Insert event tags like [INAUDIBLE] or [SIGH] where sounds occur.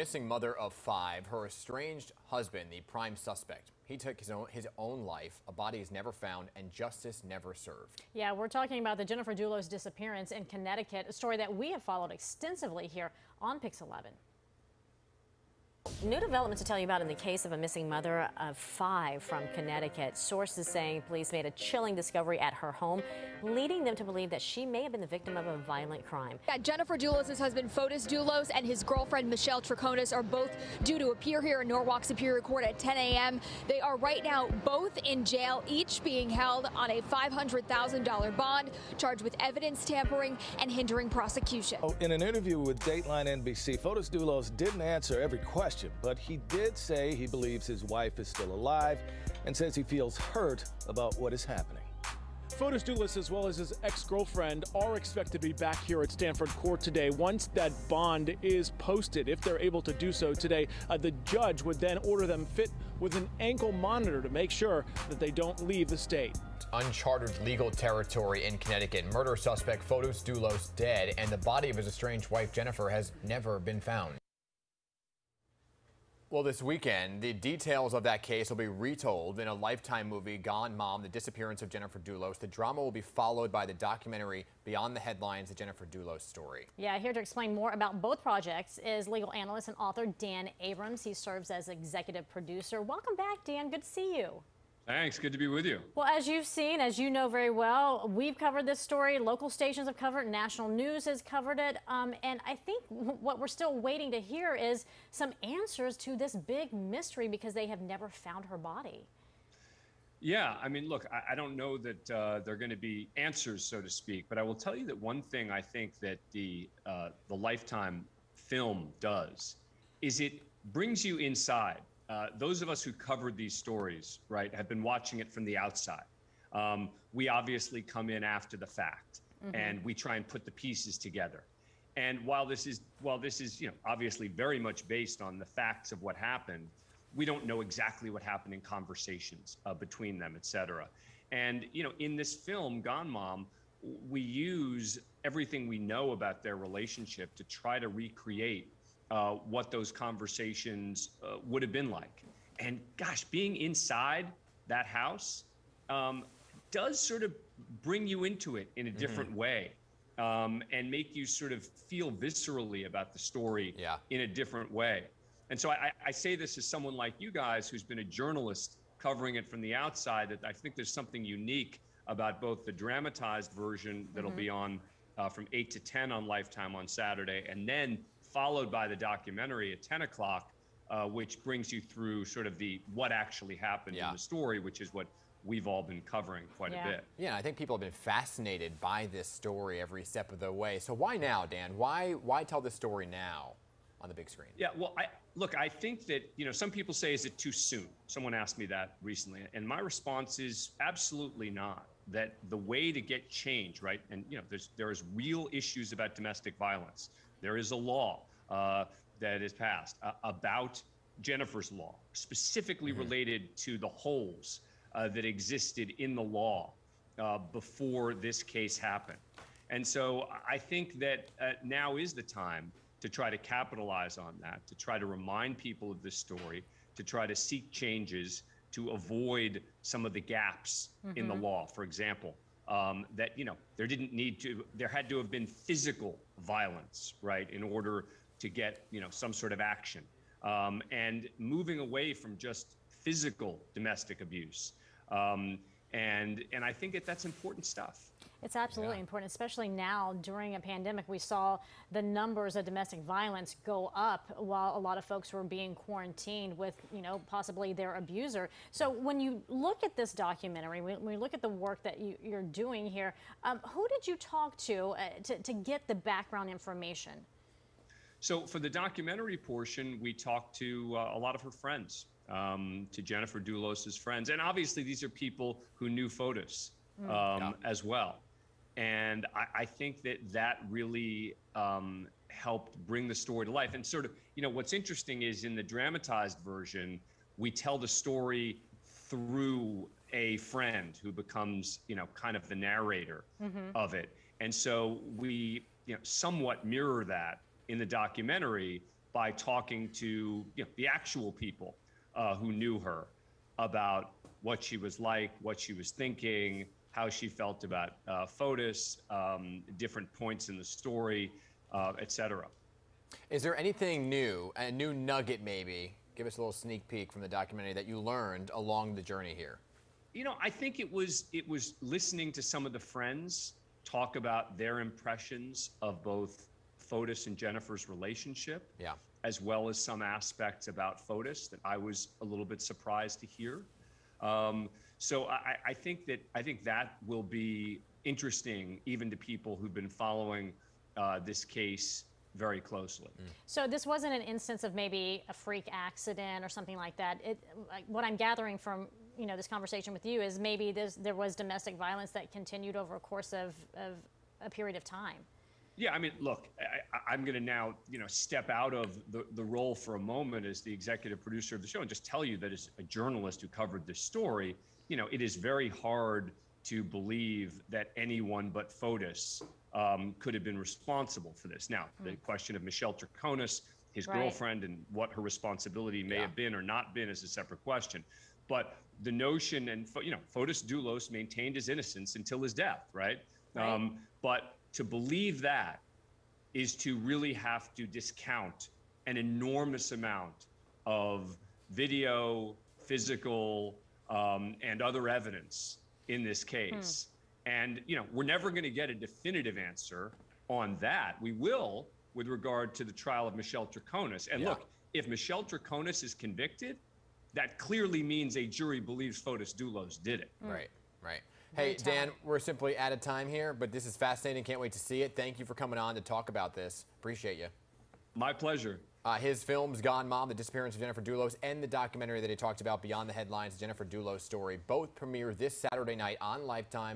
Missing mother of five, her estranged husband, the prime suspect. He took his own, his own life. A body is never found and justice never served. Yeah, we're talking about the Jennifer Dulos disappearance in Connecticut, a story that we have followed extensively here on Pix 11. New developments to tell you about in the case of a missing mother of five from Connecticut. Sources saying police made a chilling discovery at her home, leading them to believe that she may have been the victim of a violent crime. Yeah, Jennifer Dulos' husband Fotis Dulos and his girlfriend Michelle Troconis are both due to appear here in Norwalk Superior Court at 10 a.m. They are right now both in jail, each being held on a $500,000 bond, charged with evidence tampering and hindering prosecution. Oh, in an interview with Dateline NBC, Fotis Dulos didn't answer every question question, but he did say he believes his wife is still alive and says he feels hurt about what is happening. Fotis Dulos, as well as his ex-girlfriend, are expected to be back here at Stamford Court today. Once that bond is posted, if they're able to do so today, uh, the judge would then order them fit with an ankle monitor to make sure that they don't leave the state. Uncharted legal territory in Connecticut. Murder suspect Fotis Dulos dead, and the body of his estranged wife Jennifer has never been found. Well, this weekend, the details of that case will be retold in a Lifetime movie, Gone Mom, The Disappearance of Jennifer Dulos. The drama will be followed by the documentary Beyond the Headlines, The Jennifer Dulos Story. Yeah, here to explain more about both projects is legal analyst and author Dan Abrams. He serves as executive producer. Welcome back, Dan. Good to see you. Thanks. Good to be with you. Well, as you've seen, as you know very well, we've covered this story. Local stations have covered it. National news has covered it. Um, and I think [LAUGHS] what we're still waiting to hear is some answers to this big mystery because they have never found her body. Yeah, I mean, look, I, I don't know that uh, they're going to be answers, so to speak, but I will tell you that one thing I think that the uh, the Lifetime film does is it brings you inside uh, those of us who covered these stories, right, have been watching it from the outside. Um, we obviously come in after the fact, mm-hmm. and we try and put the pieces together. And while this is while this is you know obviously very much based on the facts of what happened, we don't know exactly what happened in conversations uh, between them, et cetera. And you know, in this film, Gone Mom, we use everything we know about their relationship to try to recreate uh, what those conversations uh, would have been like. And gosh, being inside that house um, does sort of bring you into it in a different mm-hmm. way um, and make you sort of feel viscerally about the story yeah. in a different way. And so I, I say this as someone like you guys who's been a journalist covering it from the outside that I think there's something unique about both the dramatized version that'll mm-hmm. be on uh, from 8 to 10 on Lifetime on Saturday, and then followed by the documentary at 10 o'clock, uh, which brings you through sort of the what actually happened yeah. in the story, which is what we've all been covering quite yeah. a bit. Yeah, I think people have been fascinated by this story every step of the way. So why now, Dan? Why why tell this story now on the big screen? Yeah, well, I look, I think that, you know, some people say is it too soon? Someone asked me that recently, and my response is absolutely not. That the way to get change, right? And you know, there's there's real issues about domestic violence. There is a law uh, that is passed uh, about Jennifer's law, specifically mm-hmm. related to the holes uh, that existed in the law uh, before this case happened. And so I think that uh, now is the time to try to capitalize on that, to try to remind people of this story, to try to seek changes to avoid some of the gaps mm-hmm. in the mm-hmm. law. For example, um, that you know there didn't need to there had to have been physical violence right in order to get you know some sort of action um, and moving away from just physical domestic abuse um, and and I think that that's important stuff. It's absolutely yeah. important, especially now during a pandemic. We saw the numbers of domestic violence go up while a lot of folks were being quarantined with, you know, possibly their abuser. So when you look at this documentary, when we look at the work that you, are doing here, um, who did you talk to, uh, to to get the background information? So for the documentary portion, we talked to uh, a lot of her friends um, to Jennifer Dulos's friends. And obviously, these are people who knew Fotis mm. um, yeah. as well. And I, I, think that that really um, helped bring the story to life. And sort of, you know, what's interesting is in the dramatized version, we tell the story through a friend who becomes, you know, kind of the narrator mm-hmm. of it. And so we, you know, somewhat mirror that in the documentary by talking to you know, the actual people uh, who knew her about what she was like, what she was thinking, how she felt about uh, Fotis, um, different points in the story, uh, et cetera. Is there anything new, a new nugget maybe? Give us a little sneak peek from the documentary that you learned along the journey here. You know, I think it was it was listening to some of the friends talk about their impressions of both Fotis and Jennifer's relationship, Yeah. as well as some aspects about Fotis that I was a little bit surprised to hear. Um, so I, I think that I think that will be interesting even to people who've been following uh, this case very closely. So this wasn't an instance of maybe a freak accident or something like that. It, like, what I'm gathering from you know this conversation with you is maybe this, there was domestic violence that continued over a course of, of a period of time. Yeah, I mean, look, I, I- I'm going to now, you know, step out of the, the role for a moment as the executive producer of the show and just tell you that as a journalist who covered this story, you know, it is very hard to believe that anyone but Fotis um, could have been responsible for this. Now, the question of Michelle Troconis, his Right. girlfriend, and what her responsibility may Yeah. have been or not been is a separate question. But the notion, and you know, Fotis Dulos maintained his innocence until his death, right? Right. Um, but to believe that is to really have to discount an enormous amount of video, physical, um, and other evidence in this case. And, you know, we're never going to get a definitive answer on that. We will with regard to the trial of Michelle Troconis. And Yeah. look, if Michelle Troconis is convicted, that clearly means a jury believes Fotis Dulos did it. Right, right. Hey, Very Dan, we're simply out of time here, but this is fascinating. Can't wait to see it. Thank you for coming on to talk about this. Appreciate you. My pleasure. Uh, his films, Gone Mom, The Disappearance of Jennifer Dulos, and the documentary that he talked about, Beyond the Headlines, Jennifer Dulos' story, both premiere this Saturday night on Lifetime.